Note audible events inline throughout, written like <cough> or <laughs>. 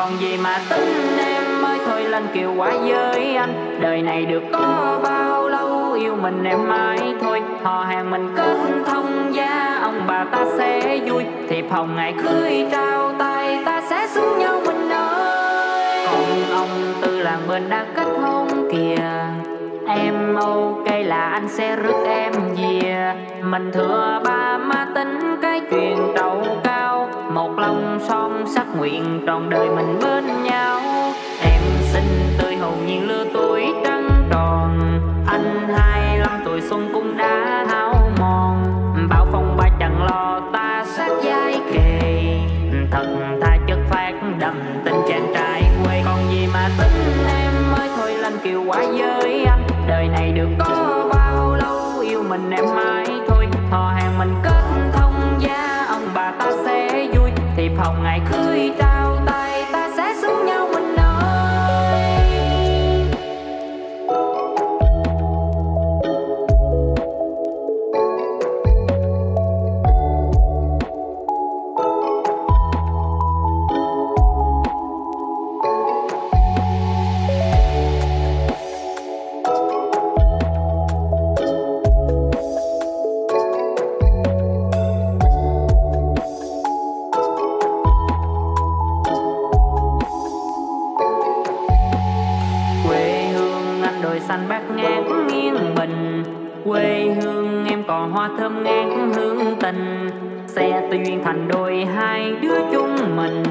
còn gì mà tính em mới thôi lên kiều quá với anh. Đời này được có bao lâu, yêu mình em mãi thôi. Họ hàng mình kết thông gia, ông bà ta sẽ vui. Thì phòng ngày cưới trao tay, ta sẽ xuống nhau mình ơi. Còn ông tư làng bên đã kết hôn kìa. Em ok là anh sẽ rước em về. Mình thừa ba má tính cái chuyện trầu cao. Một lòng son sắc nguyện trọn đời mình bên nhau. Em xin tươi hồn nhiên lứa tuổi trắng tròn. Anh hai lăm tuổi xuân cũng đã hao mòn. Bao phong ba chẳng lo ta sát giai kề. Thật tha chất phát đầm tình chàng trai quê. Còn gì mà tính em mới thôi lên kiều quá giới anh đời này được có bao lâu yêu mình em mãi. Tình tuyên thành đôi hai đứa chúng mình.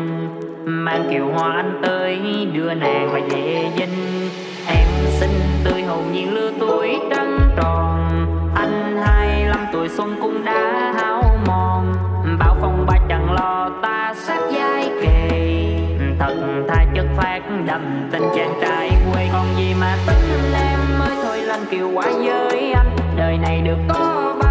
Mang kiều hoa anh tới, đưa nàng về về dinh. Em xinh tươi hồn nhiên lứa tuổi trăng tròn. Anh hai lăm tuổi xuân cũng đã hao mòn. Bao phong ba chẳng lo ta sát giai kề. Thật tha chất phát đầm tình chàng trai quê còn gì mà tính em. Mới thôi lên kiều quá với anh. Đời này được có bao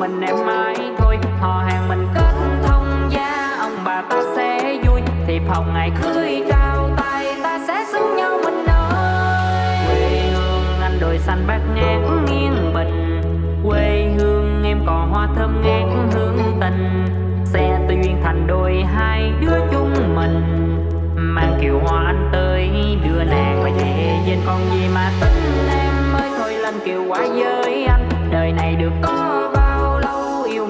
mình em mãi thôi. Họ hàng mình kết thông gia, ông bà ta sẽ vui. Thì phòng ngày cưới cao tay, ta sẽ xứng nhau mình ơi. Quê hương anh đồi xanh bát ngát nghiêng bình quê hương, em còn hoa thơm ngát hương tình xe duyên thành đôi hai đứa chúng mình. Mang kiều hoa anh tới, đưa nàng về về dinh còn gì mà tính em mới thôi lên kiều quá giới anh. Đời này được có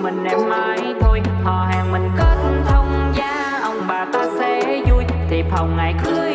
mình em mãi thôi. Họ hàng mình kết thông gia, ông bà ta sẽ vui. Thì phòng ngày cưới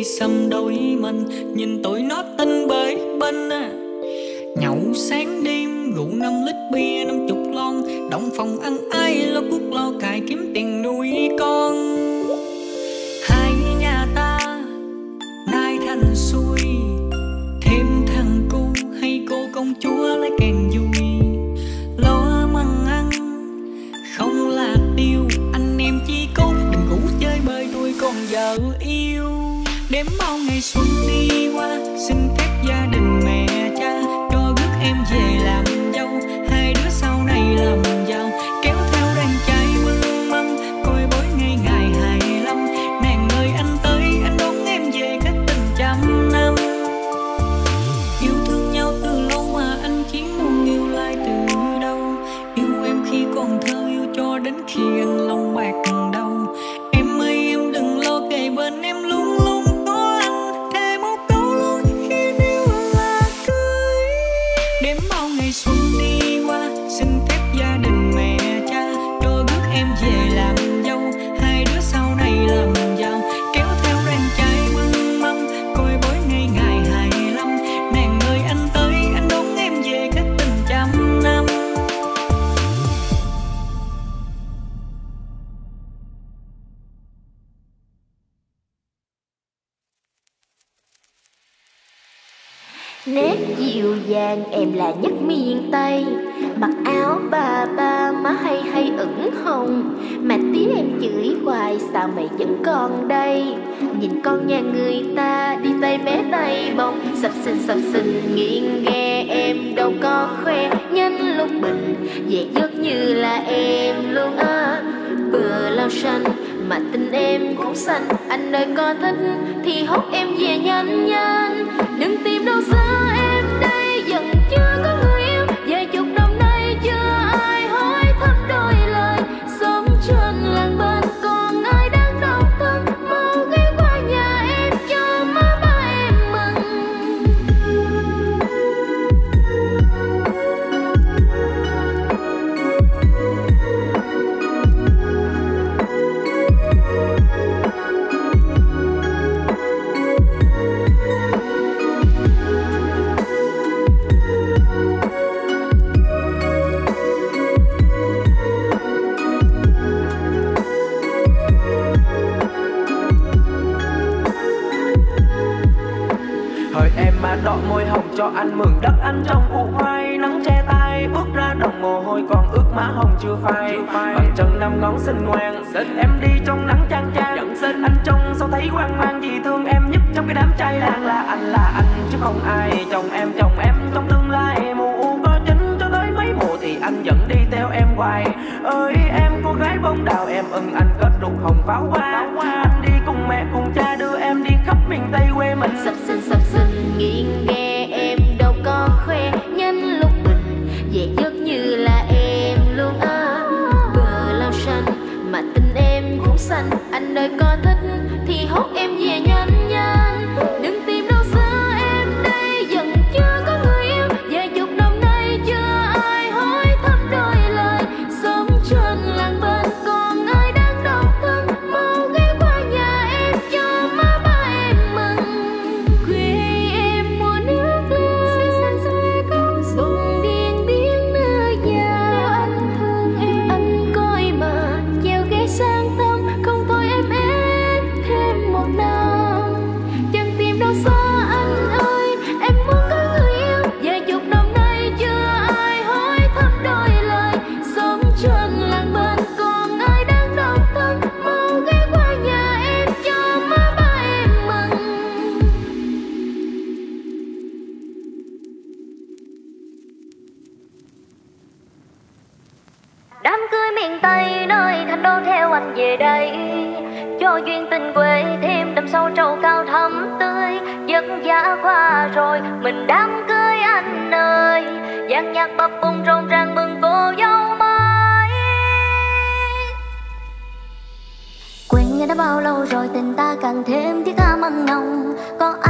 khi xăm đôi mình, nhìn tụi nó tinh bể bên à. nhậu sáng đêm, rượu năm lít bia, năm chục lon, đóng phòng ăn ai em là nhất miền tây. Mặc áo bà ba má hay hay ửng hồng. Mà tí em chửi hoài, sao mày vẫn còn đây? Nhìn con nhà người ta, đi tay bé tay bông. Sập sình sập sình nghiêng nghe em đâu có khoe. Nhân lúc bình dễ giấc như là em luôn á. Bừa lao xanh mà tình em cũng xanh. Anh ơi, có thích thì hốt em về nhanh nhanh. Đừng tìm đâu xa cho anh mượn đất anh trong cuộc khoai nắng che tay bước ra đồng mồ hôi còn ướt má hồng chưa phai. Bằng chân năm ngón xinh ngoan em đi trong nắng chang chang anh trông sao thấy hoang mang vì thương em nhất trong cái đám trai. Làng là anh là anh chứ không ai. Chồng em chồng em trong tương lai mù có chính cho tới mấy mùa thì anh vẫn đi theo em hoài. Ơi em cô gái bông đào em ưng anh kết đục hồng pháo hoa. Anh đi cùng mẹ cùng cha đưa em đi khắp miền tây quê mình. Sập sình sập sình nghiêng nghe xanh anh có thích thì hốt em về nhanh nhanh đây. Cho duyên tình quê thêm đậm sâu trầu cao thắm tươi. Giấc giá qua rồi, mình đám cưới anh ơi. Gian nhạc bập bùng rộn ràng mừng cô dâu mới. Quên nhau đã bao lâu rồi, tình ta càng thêm thiết tha mặn nồng. Có ai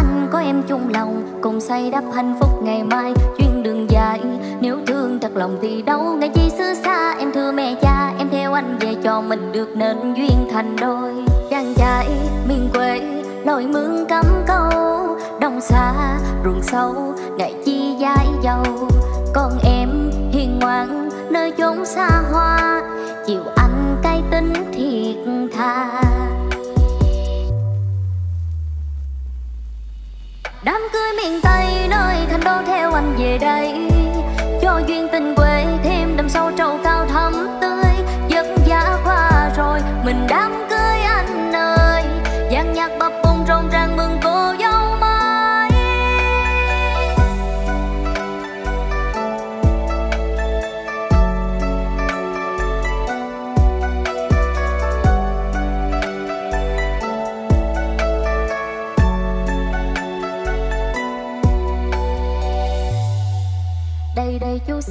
em chung lòng, Cùng xây đắp hạnh phúc ngày mai. Chuyên đường dài, Nếu thương thật lòng thì đâu Ngày chi xứ xa. Em thưa mẹ cha, Em theo anh về cho mình được nên duyên thành đôi. Chàng trai miền quê lội mương cắm câu. Đông xa, ruộng sâu Ngày chi dãi dầu. Con em hiền ngoan, nơi chốn xa hoa. Chịu anh cay tính thiệt tha. Đám cưới miền Tây, nơi thành đô theo anh về đây. Cho duyên tình quê, thêm đậm sâu trâu cao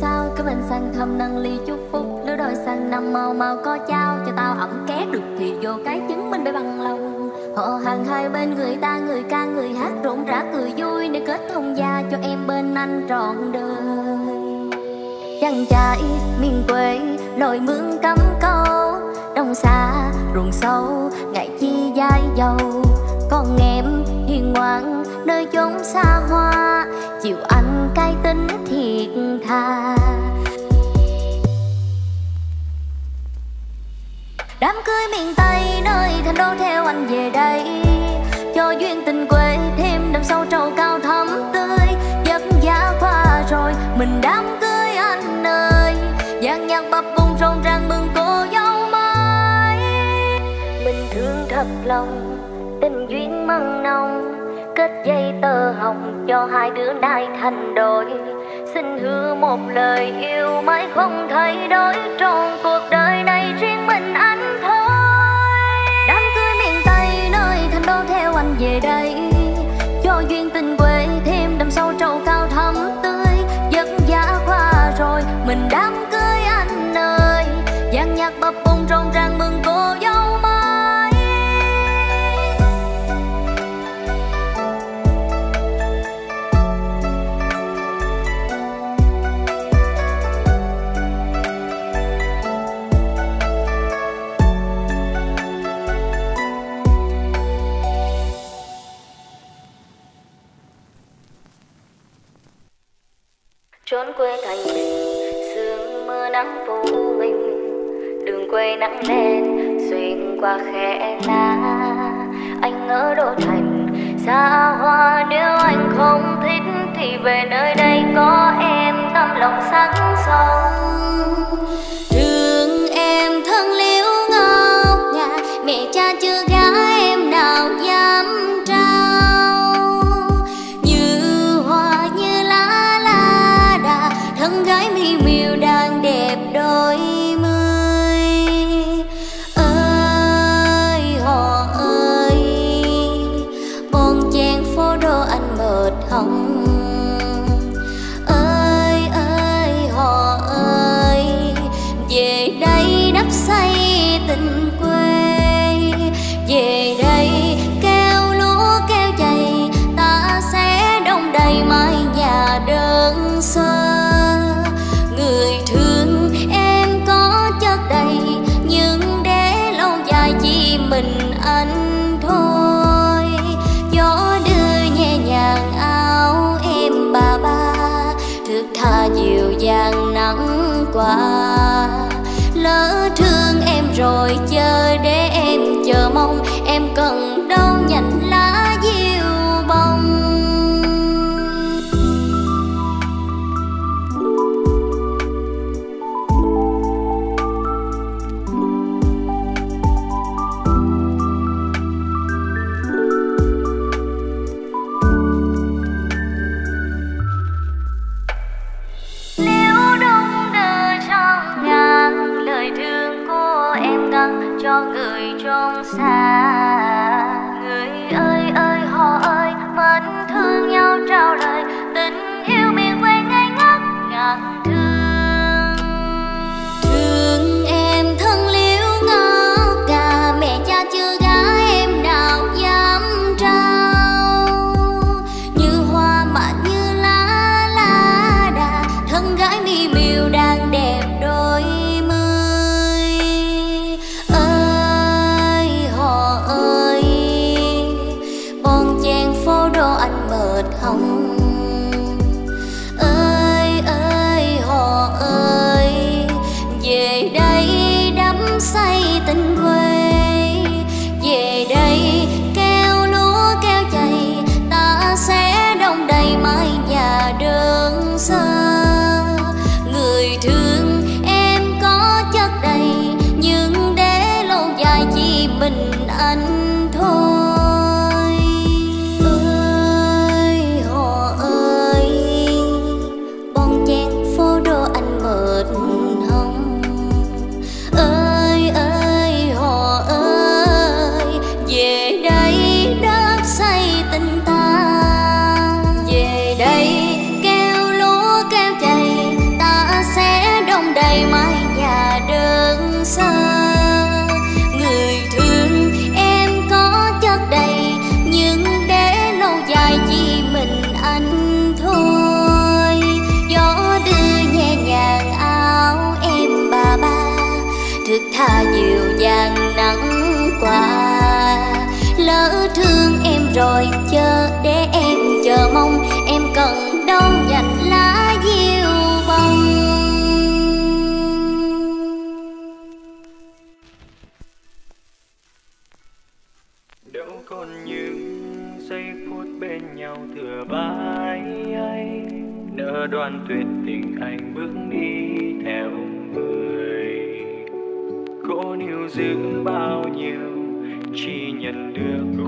sao? Cái bên sang thăm nâng ly chúc phúc, lứa đôi sang năm màu màu có trao. Cho tao ẩm ké được thì vô cái chứng minh để bằng lòng. Họ hàng hai bên người ta, người ca, người hát, rộn rã cười vui. Để kết thông gia cho em bên anh trọn đời. Chàng trai miền quê lội mương cắm câu. Đông xa, ruộng sâu ngày chi dai dầu. Con em hiền ngoan, nơi chốn xa hoa. Chịu anh cái tính thiệt thà. Đám cưới miền tây nơi thành đô theo anh về đây, cho duyên tình quê thêm đậm sâu trầu cao thắm tươi. Giấc giá qua rồi, mình đám cưới anh ơi. Giang nhạc bập bùng rộn ràng mừng cô dâu mới. Mình thương thật lòng, tình duyên măng nồng tơ hồng cho hai đứa nay thành đôi. Xin hứa một lời yêu mãi không thay đổi, trong cuộc đời này riêng mình anh thôi. Đám cưới miền tây nơi thành đô theo anh về đây, cho duyên tình quê thêm đậm sâu trầu nắng lên, xuyên qua khe lá. Anh ngỡ đô thành xa hoa, nếu anh không thích thì về nơi đây có em tâm lòng sáng sông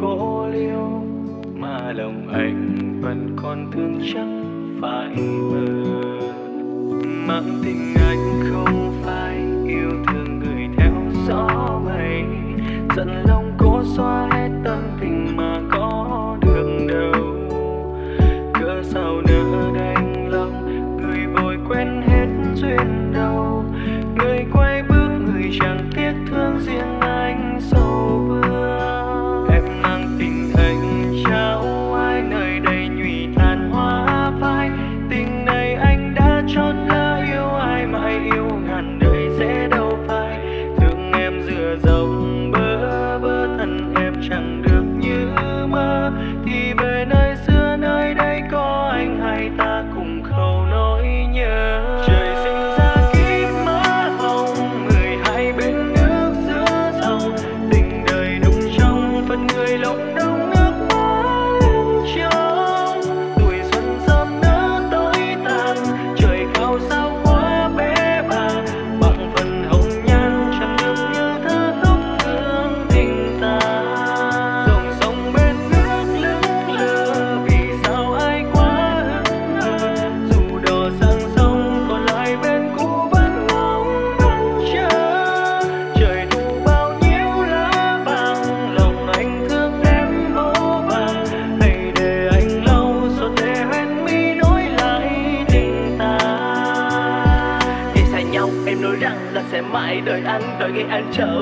cô liêu, mà lòng anh vẫn còn thương chắc phải mơ mang tình anh không phải yêu thương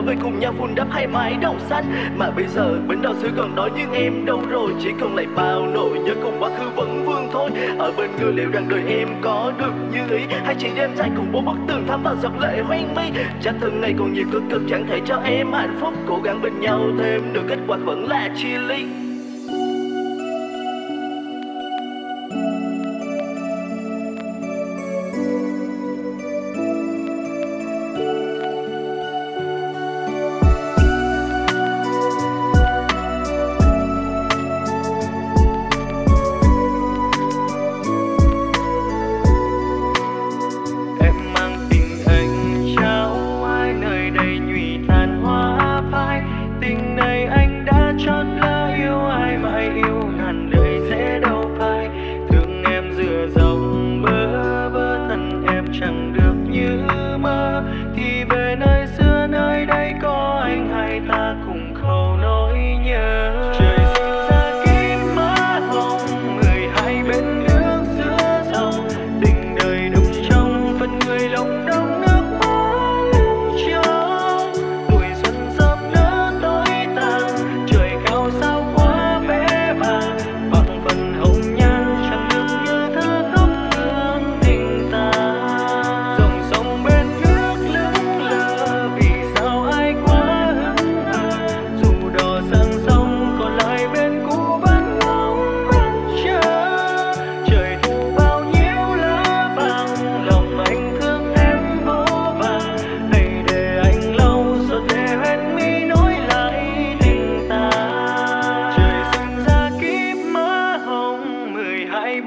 người cùng nhau vun đắp hai mái đồng xanh mà bây giờ bên đào xưa còn nói nhưng em đâu rồi, chỉ còn lại bao nỗi nhớ cùng quá khứ vẫn vương thôi. Ở bên người liệu rằng đời em có được như ý hay chỉ đêm dài cùng bố bức tường thắm vào giọt lệ hoang mi. Chắc thân này còn nhiều cơ cực chẳng thể cho em hạnh phúc, cố gắng bên nhau thêm, được kết quả vẫn là chia ly.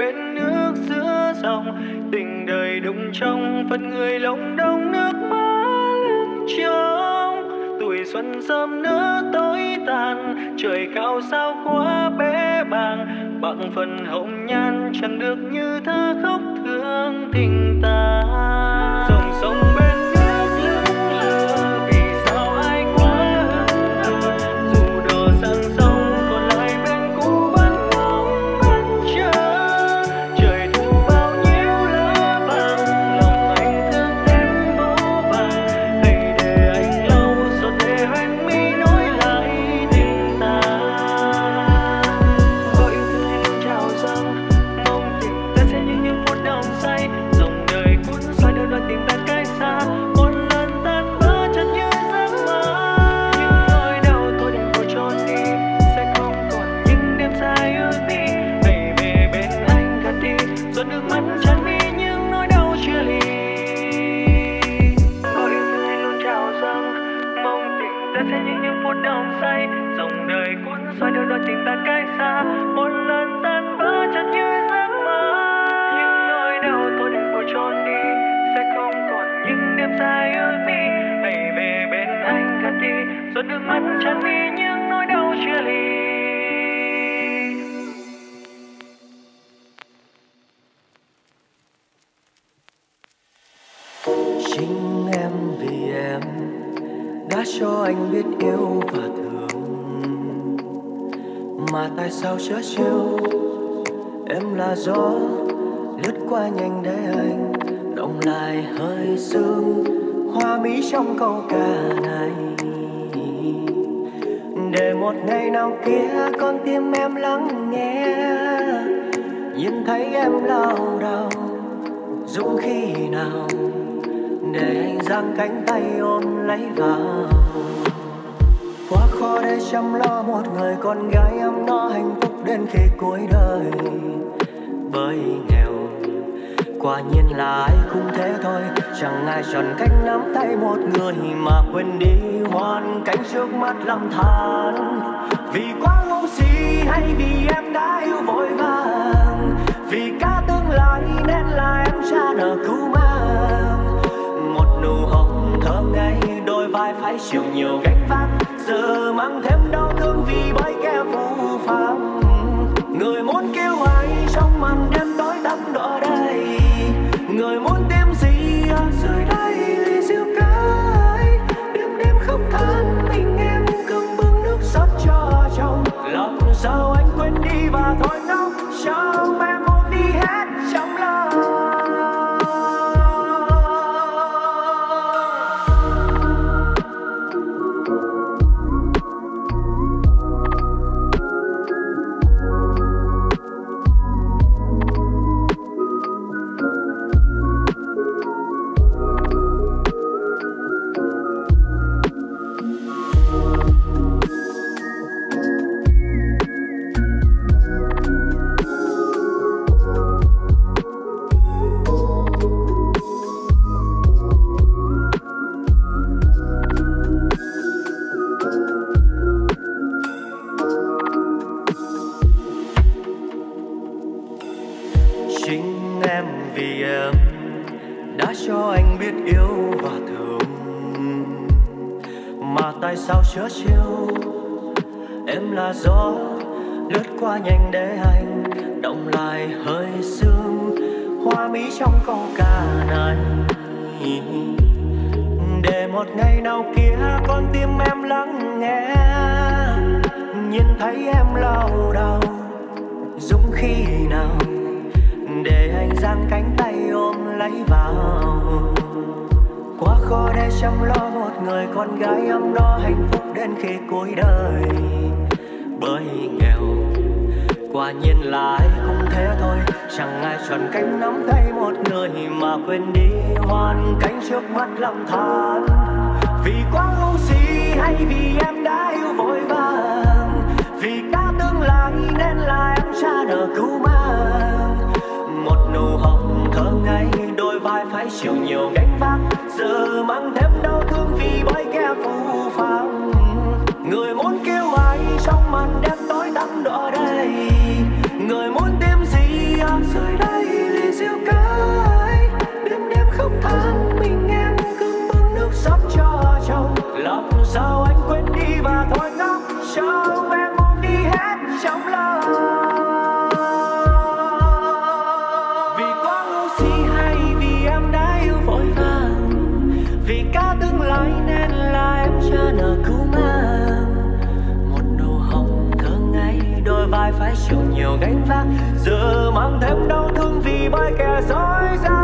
bên nước giữa dòng. Tình đời đụng trong phần người lông đông, nước mắt lưng trong tuổi xuân sớm nở tối tàn, trời cao sao quá bé bàng. Bằng phần hồng nhan chẳng được như thơ khóc thương tình ta em là gió lướt qua nhanh để anh động lại hơi sương hoa mỹ trong câu ca này. Để một ngày nào kia con tim em lắng nghe nhìn thấy em đau đau, dũng khi nào để anh giang cánh tay ôm lấy vào. Quá khó để chăm lo một người con gái em no hạnh phúc đến khi cuối đời bởi nghèo. Quả nhiên là ai cũng thế thôi, chẳng ai chọn cách nắm tay một người mà quên đi hoàn cảnh trước mắt lầm than. Vì quá ngu si hay vì em đã yêu vội vàng, vì cả tương lai nên là em cha nợ cứu mang một nụ hồng thơm ngây, đôi vai phải chịu nhiều gánh vác, giờ mang thêm đau thương vì bói kẻ phù đang cánh tay ôm lấy vào. Quá khó để chăm lo một người con gái ấm no hạnh phúc đến khi cuối đời. Bởi nghèo, quả nhiên là ai cũng thế thôi. Chẳng ai chọn cánh nắm tay một người mà quên đi hoàn cảnh trước mắt lầm than vì quá ngu si hay vì em đã yêu vội vàng. Vì đã tương lai nên là em cha nợ cứu mang nụ hồng thơ ngây đôi vai phải chịu nhiều gánh vác. Giờ mang thêm đau thương vì bởi kẻ phù phàng. Người muốn kêu ai trong màn đêm tối tăm đỏ đây? Người muốn tìm gì ở dưới đây ly rượu cái. Đêm đêm không than mình em cứ bưng nước sắp cho chồng. Làm sao anh quên đi và thôi ngóc cho em ôm đi hết trong lòng. Phải chịu nhiều gánh vác, giờ mang thêm đau thương vì bởi kẻ dối gian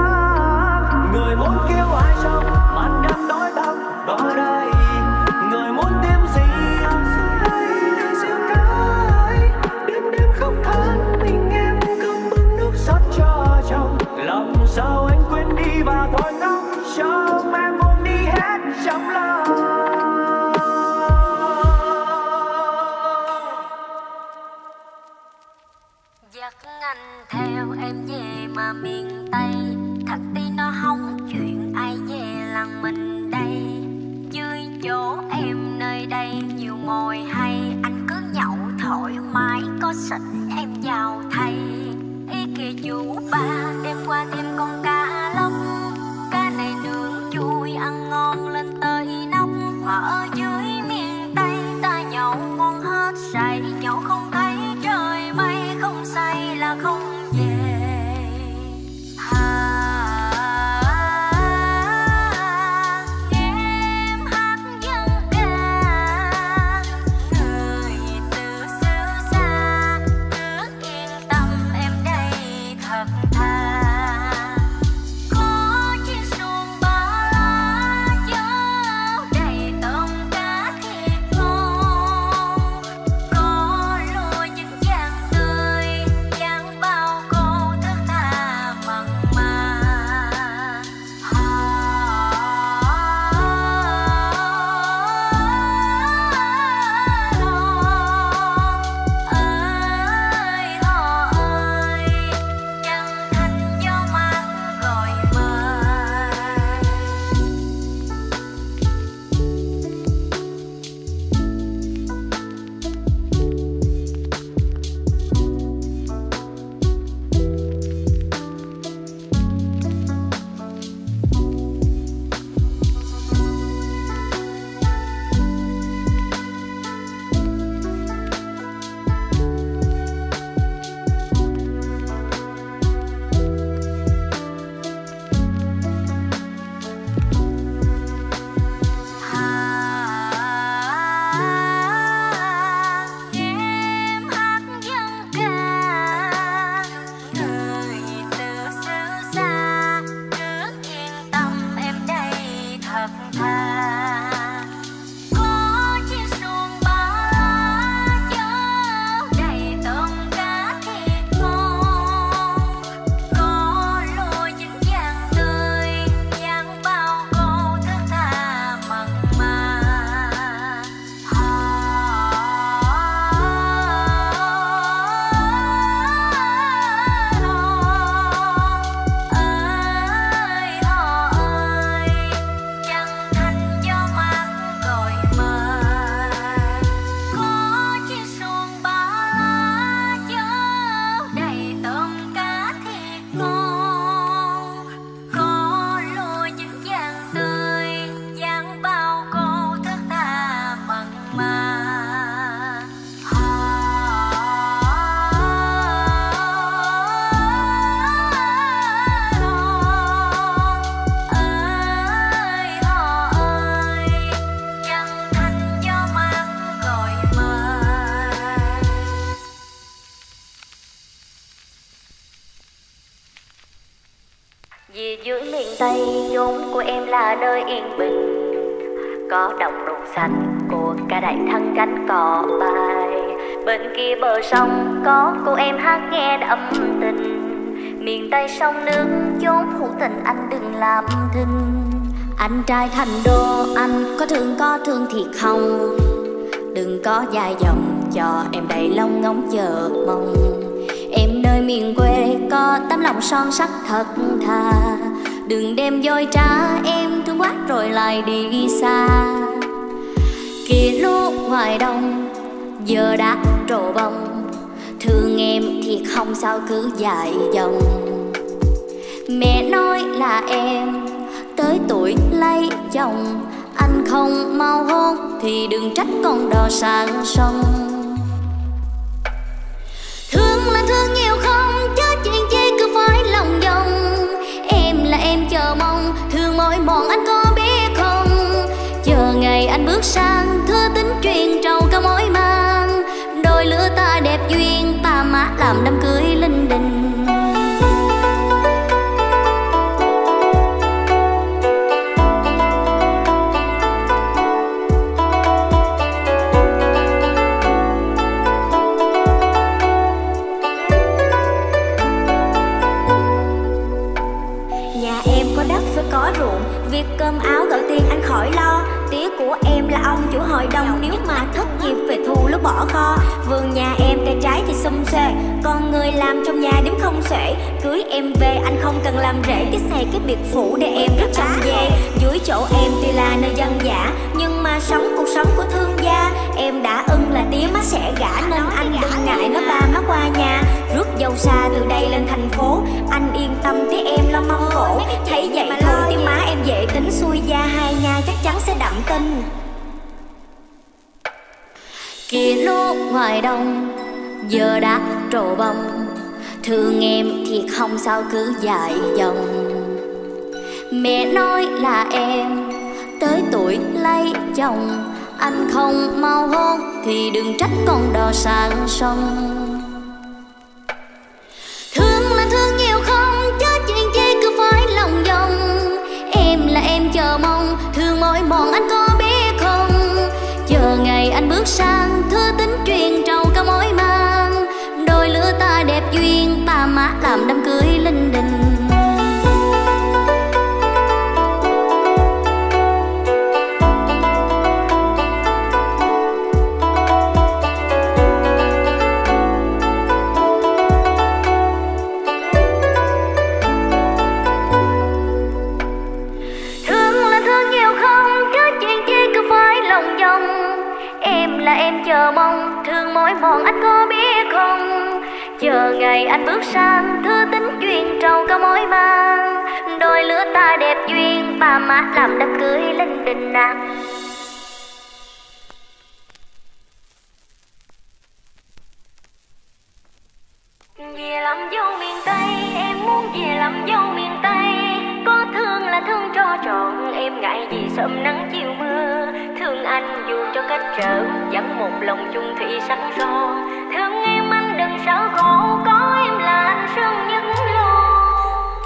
sông nước, chốn hữu tình anh đừng làm thinh Anh trai thành đô, anh có thương có thương thiệt không? Đừng có dài dòng, cho em đầy lòng ngóng chờ mong. Em nơi miền quê có tấm lòng son sắc thật thà. Đừng đem dối trá, em thương quá rồi lại đi xa. Kia lúc ngoài đông, giờ đã trổ bông. Thương em thì không sao cứ dài dòng. Mẹ nói là em, tới tuổi lấy chồng. Anh không mau hôn thì đừng trách con đò sang sông. Thương là thương nhiều không chứ chuyện chi cứ phải lòng vòng. Em là em chờ mong, thương mỏi mòn anh có biết không? Chờ ngày anh bước sang, thưa tính truyền trầu cả mối mang. Đôi lứa ta đẹp duyên, ta má làm đám cưới linh đình. Phủ để em rất chăm về Dưới chỗ em tuy là nơi dân giả Nhưng mà sống cuộc sống của thương gia. Em đã ưng là tía má sẽ gả Nên anh đừng ngại nói ba má qua nhà. Rước dâu xa từ đây lên thành phố. Anh yên tâm tía em lo mong khổ. Thấy vậy thôi tía má em dễ tính xuôi gia hai nhà chắc chắn sẽ đậm tình Kia lúc ngoài đông Giờ đã trổ bông. Thương em thì không sao cứ dài dòng Mẹ nói là em, Tới tuổi lấy chồng. Anh không mau hôn Thì đừng trách con đò sang sông. Thương là thương nhiều không Chứ chuyện chi cứ phải lòng vòng. Em là em chờ mong, Thương mỏi mòn anh có biết không? Chờ ngày anh bước sang Thưa tính truyền trầu cả mối mang. Đôi lứa ta đẹp duyên, Ta má làm đám cưới Em chờ mong, Thương mỏi mòn, anh có biết không? Chờ ngày anh bước sang thứ tính chuyện trầu cả mối mang. Đôi lứa ta đẹp duyên, Ba má làm đám cưới linh đình nàng. Về làm dâu miền Tây, Em muốn về làm dâu miền Tây. Có thương là thương cho trọn, Em ngại gì sớm nắng chiều mưa anh dù cho cách trở Vẫn một lòng chung thủy sắc son Thương em anh đừng sợ khổ, Có em là anh sương nhất luôn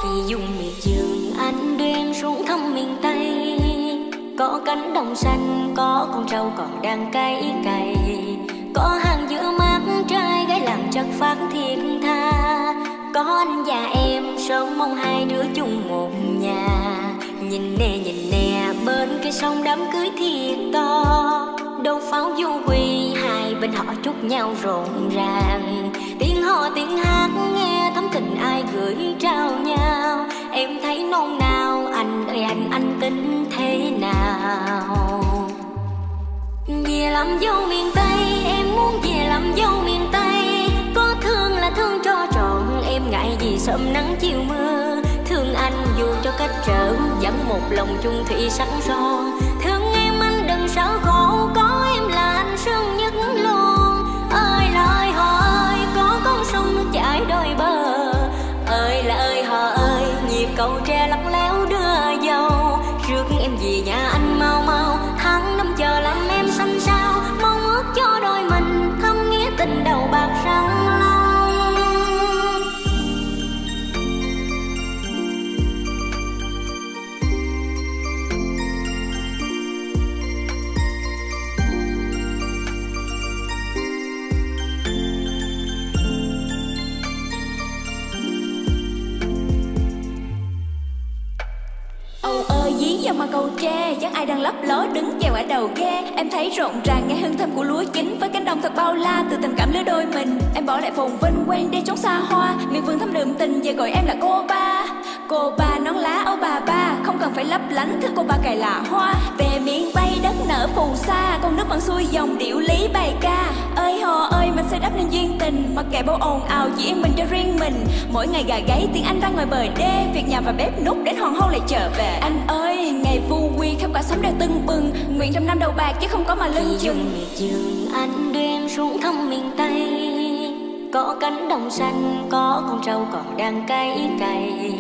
Khi dùng miệt giường anh đưa em xuống thăm miền Tây. Có cánh đồng xanh, Có con trâu còn đang cày cày Có hàng giữa mát trai gái làm chất phát thiệt tha. Có anh và em, sớm mong hai đứa chung một nhà. Nhìn nè nhìn nè, bên cái sông đám cưới thiệt to. Đâu pháo du quy hai bên họ chúc nhau rộn ràng. Tiếng hò, tiếng hát, nghe thấm tình ai gửi trao nhau. Em thấy nôn nao anh ơi, anh anh tính thế nào? Về làm dâu miền Tây, Em muốn về làm dâu miền Tây. Có thương là thương cho trọn, Em ngại gì sớm nắng chiều mưa. Thương anh dù cho cách trở Vẫn một lòng chung thủy sắc son. Thương em anh đừng sợ khổ, Có em là anh sương nhất luôn. Ơi là ơi, họ ơi, Có con sông nước chảy đôi bờ. Ơi là ơi, họ ơi, Nhịp cầu tre lắc léo kệ bao ồn ào chỉ yên mình cho riêng mình. Mỗi ngày gà gáy tiếng anh ra ngoài bờ đê việc nhà và bếp nút đến hoàng hôn lại trở về. Anh ơi ngày vu quy khắp cả sống đều tưng bừng nguyện trăm năm đầu bạc chứ không có mà lưng chừng. vườn anh đưa em xuống thăm miền tây. Có cánh đồng xanh có con trâu còn đang cày cày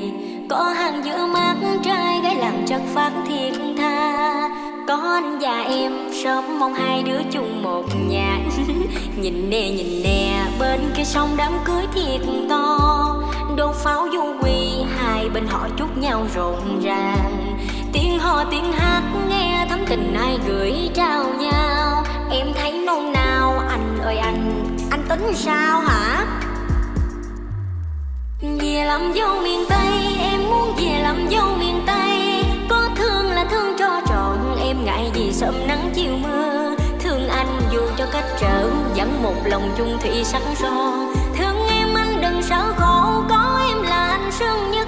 có hàng giữa mắt trai gái làng chất phát thiệt tha. Có anh và em sớm mong hai đứa chung một nhà. <laughs> Nhìn nè nhìn nè bên kia sông đám cưới thiệt to. Đốt pháo du quy, hai bên họ chúc nhau rộn ràng. Tiếng hò, tiếng hát, nghe thắm tình ai gửi trao nhau. Em thấy nôn nao, anh ơi anh anh tính sao hả? Về làm dâu miền tây, em muốn về làm dâu miền tây. Có thương là thương cho trọn, em ngại gì sớm nắng chiều mưa anh, dù cho cách trở vẫn một lòng chung thủy sắc son thương em anh đừng sợ khổ, có em là anh sương như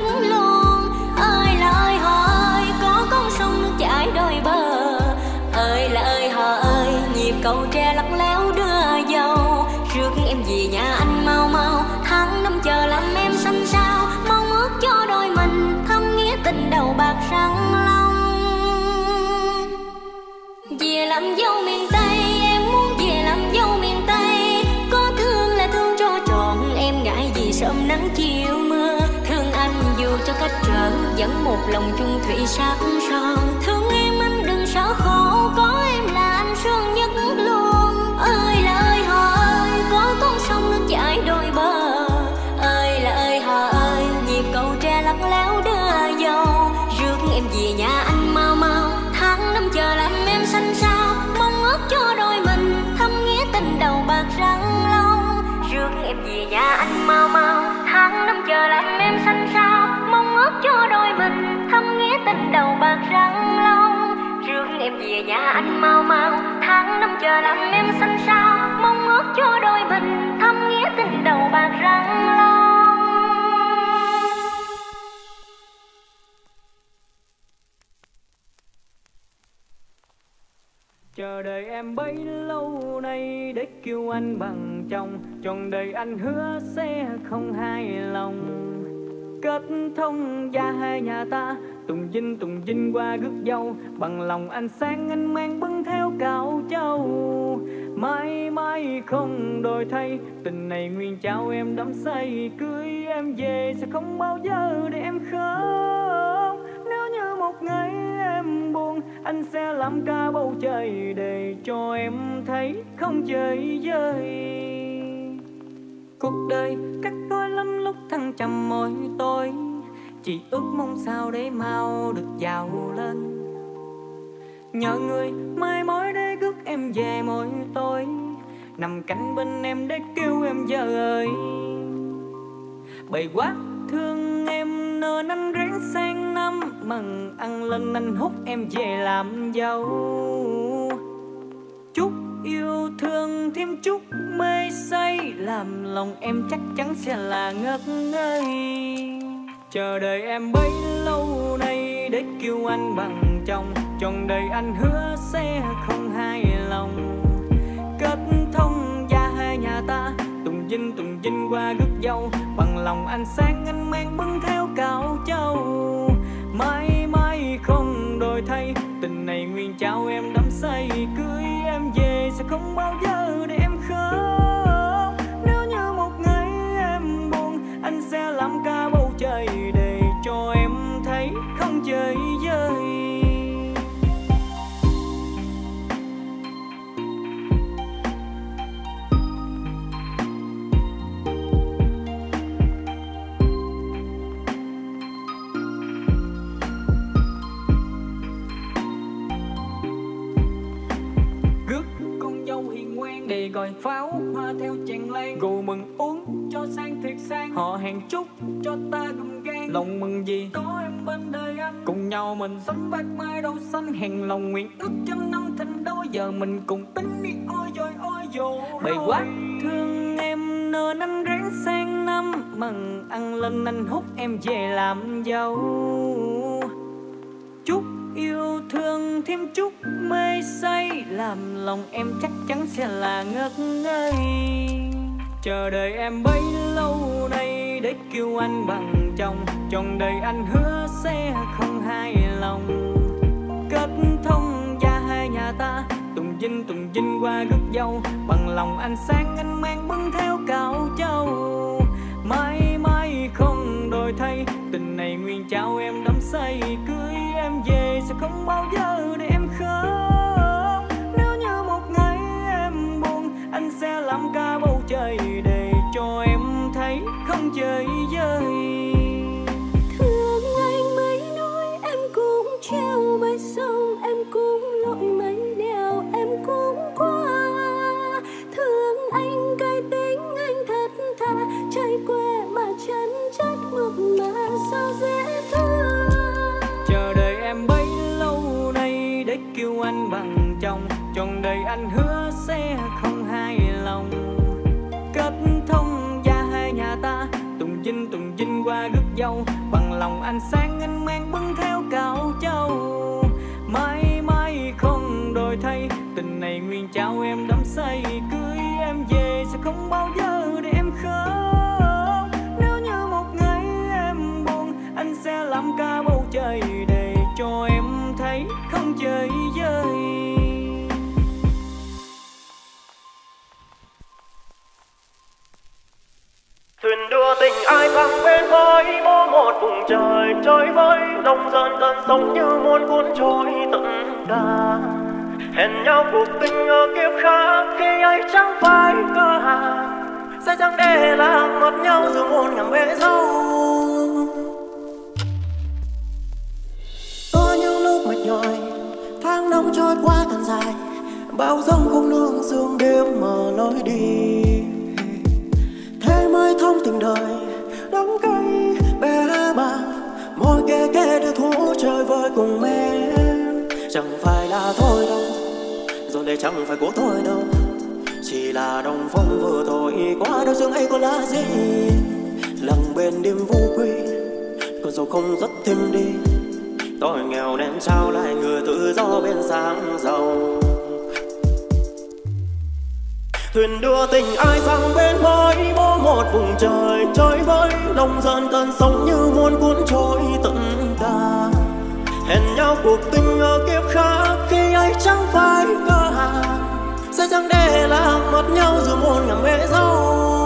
vẫn một lòng chung thủy sắc son. Thương em anh đừng sợ khổ có em là anh sương nhất thâm đầu bạc răng long. Rước em về nhà anh mau mau, tháng năm chờ làm em xanh sao mong ước cho đôi mình thắm nghĩa tình đầu bạc răng long. Chờ đợi em bấy lâu nay để kêu anh bằng chồng. Trọn đời anh hứa sẽ không hài lòng kết thông gia hai nhà ta. Tùng dinh tùng dinh qua gước dâu, bằng lòng anh sáng anh mang bưng theo cạo châu. Mãi mãi không đổi thay, tình này nguyên trao em đắm say, cưới em về sẽ không bao giờ để em khóc. Nếu như một ngày em buồn, anh sẽ làm ca bầu trời để cho em thấy không chơi vơi. Cuộc đời các lắm lúc thăng trầm môi tôi. Chỉ ước mong sao để mau được giàu lên. Nhờ người mai mối để rước em về mỗi tối nằm cạnh bên em để kêu em giờ ơi. Bởi quá thương em nên anh ráng sang năm. Mừng ăn lên anh hút em về làm dâu yêu thương thêm chút mê say, làm lòng em chắc chắn sẽ là ngất ngây. Chờ đợi em bấy lâu nay để kêu anh bằng chồng trọn đời anh hứa sẽ không hài lòng. Kết thông gia hai nhà ta, tùng dinh tùng dinh qua gước dâu, bằng lòng anh sáng anh mang bưng theo cạo châu mãi mãi không đổi thay, tình này nguyên trao em đắm say, cưới em về sẽ không bao giờ để gọi pháo hoa theo chàng lan. Rượu mừng uống cho sang thiệt sang. Họ hẹn chúc cho ta gầm gan. Lòng mừng gì? Có em bên đời anh. Cùng nhau mình. Sống bát mai đâu xanh hẹn lòng nguyện ước trăm năm thành đôi. Giờ mình cùng tính đi ôi rồi ôi dồ bầy quá. Thương em nên anh ráng sang năm. Mừng ăn lên anh hút em về làm dâu. Chút yêu thương thêm chút mê say, làm lòng em chắc chắn sẽ là ngất ngây. Chờ đợi em bấy lâu nay để kêu anh bằng chồng chồng đời anh hứa sẽ không hài lòng. Kết thông gia hai nhà ta, tùng dinh tùng dinh qua gốc dâu, bằng lòng anh sáng anh mang bưng theo cạo châu. Mãi mãi không đổi thay, tình này nguyên trao em đắm say cưới bao giờ để em khóc nếu như một ngày em buồn, anh sẽ làm ca bầu trời để cho em thấy không chơi vơi. Thương anh mấy nói em cũng treo bãi sông em cũng lội mấy đèo em cũng qua. Thương anh cay tính anh thật thà trai quê mà chân chất mực mà sao dễ thương? Anh bằng chồng. Trọn đời anh hứa sẽ không hài lòng. Kết thông gia hai nhà ta, tùng dinh tùng dinh qua rước dâu. Bằng lòng anh sáng anh mang bưng theo cạo châu. Mãi mãi không đổi thay, tình này nguyên trao em đắm say. Cưới em về sẽ không bao giờ để em khóc nếu như một ngày em buồn, anh sẽ làm ca bầu trời trời trôi với lòng dần cơn sóng như muốn cuốn trôi tận đà. hẹn nhau cuộc tình ở kiếp khác, khi ấy chẳng phải cơ hàng. Sẽ chẳng để làm mất nhau dù muôn ngàn bể dâu. Có những lúc mệt nhòi, tháng năm trôi qua càng dài. Bao giông không nương sương đêm mà lối đi. Thế mới thông tình đời đắng cay bé bàng môi kề kề đưa thú chơi vơi cùng em. Chẳng phải là thôi đâu rồi đây chẳng phải của tôi đâu. Chỉ là đồng phong vừa thôi quá đau dương ấy có là gì. Lặng bên đêm vô quy còn giàu không rất thêm đi. Tôi nghèo nên trao lại người tự do bên sáng giàu thuyền đưa tình ai sang bên mới bố một vùng trời trời với lòng dần cơn sóng như muốn cuốn trôi tận ta hẹn nhau cuộc tình ở kiếp khác, khi ấy chẳng phải cơ hàng sẽ chẳng để làm mất nhau dù muôn ngàn bể dâu.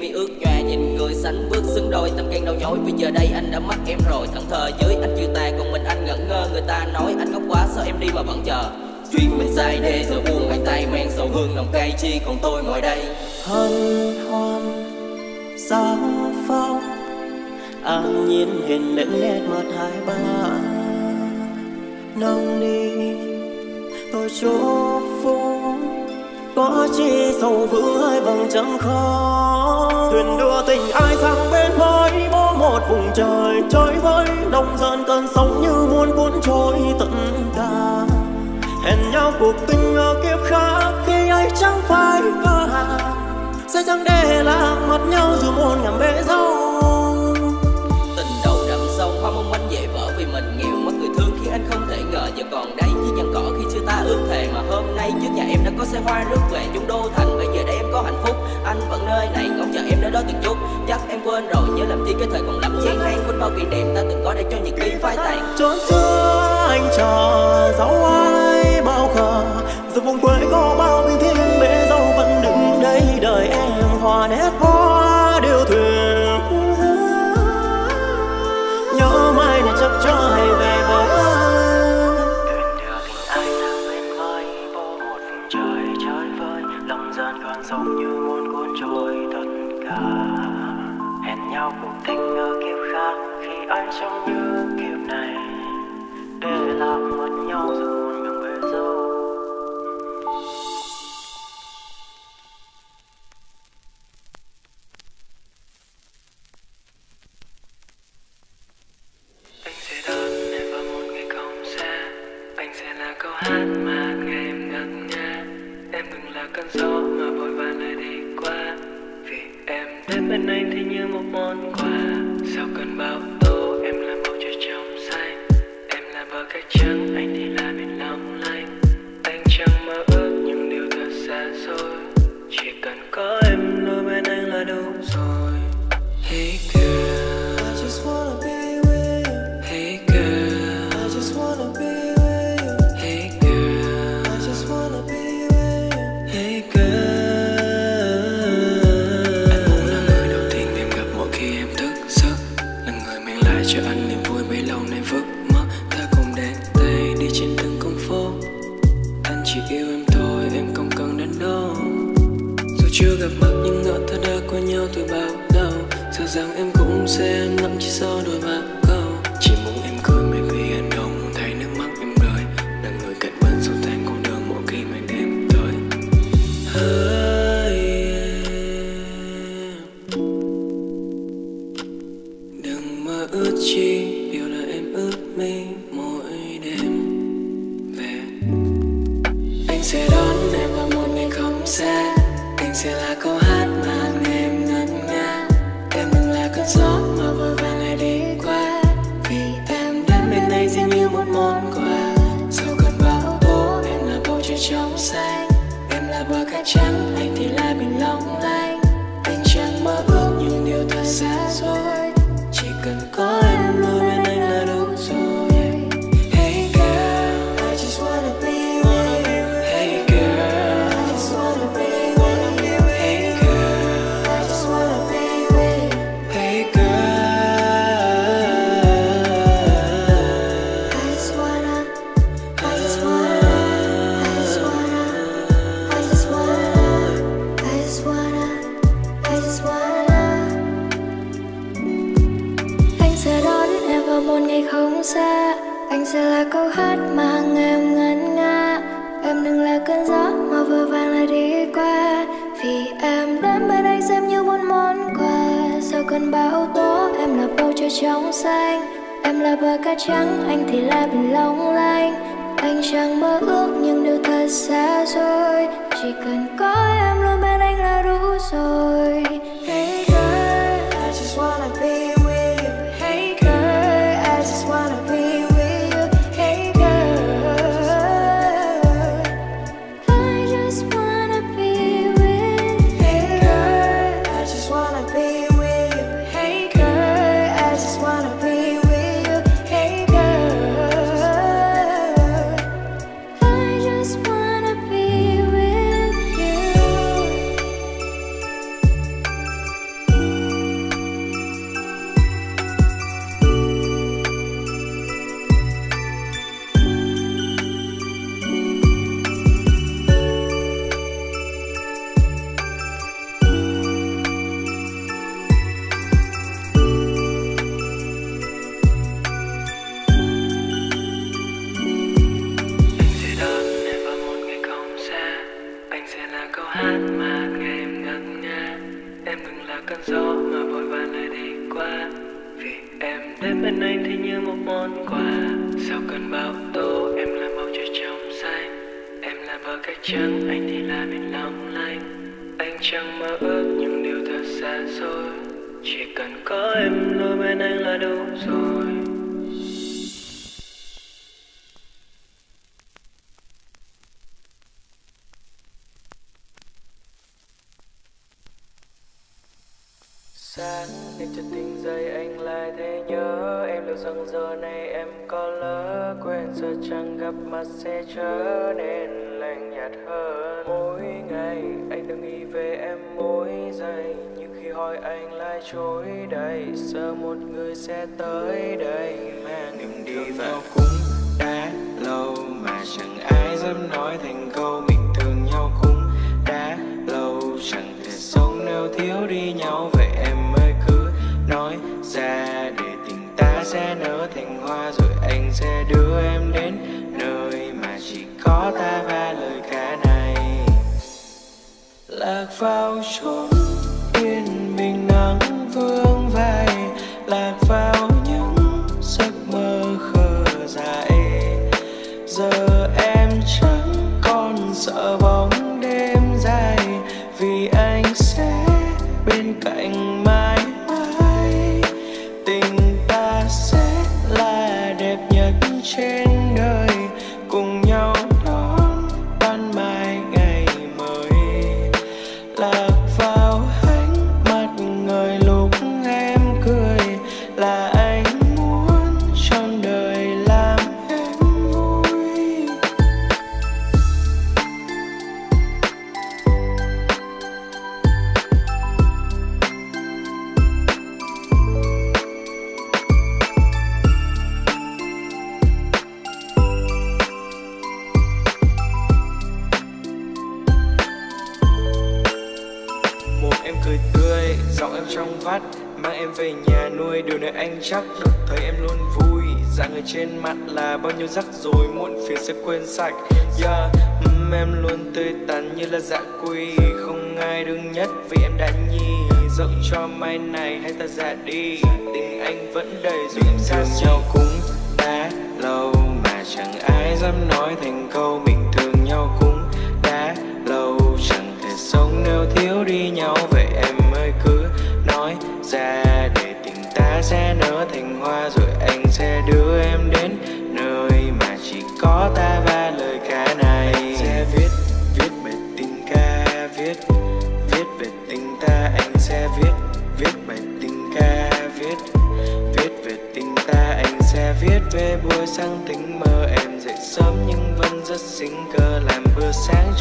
Mi ước nhòa Nhìn người sánh bước xứng đôi. Tâm can đau nhói Vì giờ đây anh đã mất em rồi. Thẫn thờ dưới anh chưa tàn Còn mình anh ngẩn ngơ. Người ta nói anh ngốc quá, Sao em đi mà vẫn chờ? Chuyện mình sai đê giờ buông anh tay men sầu hương nồng cay chi còn tôi ngồi đây. Hân hoan sao phong an nhiên hiền đến nét mặt hai ba. Nông đi tôi chúc phúc có chi sầu vương hai vầng trăng khó thuyền đua tình ai sang bên mới bố một vùng trời chơi với đông dần cơn sóng như muốn cuốn trôi tận ta hẹn nhau cuộc tình ở kiếp khác, khi ấy chẳng phải cơ hàng sẽ chẳng để làm mất nhau dù muôn ngàn bể dâu. Tình đầu đậm sâu hoa mong anh dễ vỡ Vì mình nghèo. Mất người thương khi anh không thể ngờ. Giờ còn đây như nhân cỏ, khi chưa ta ước thề. Mà hôm nay trước nhà em đã có xe hoa rước về. Chung đô thành, Bây giờ đây em có hạnh phúc. Anh vẫn nơi này ngóng chờ em nơi đó từng chút. Chắc em quên rồi, nhớ làm chi cái thời còn lắm chi ngang Quên bao kỷ niệm ta từng có để cho nhiệt lý phai tàn. Chốn xưa anh chờ dấu ai bao khờ, giờ vùng quê có bao bình thiên bể dâu vẫn đứng đây đợi em hòa nét hoa điều thuyền. Nhớ mai này chắc cho hay về.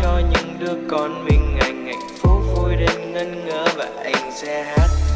cho những đứa con mình anh hạnh phúc vui đến ngân ngỡ và anh sẽ hát